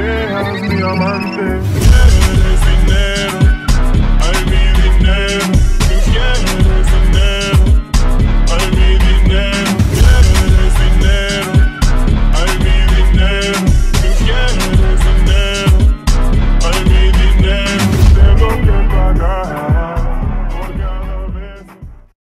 seas mi amante.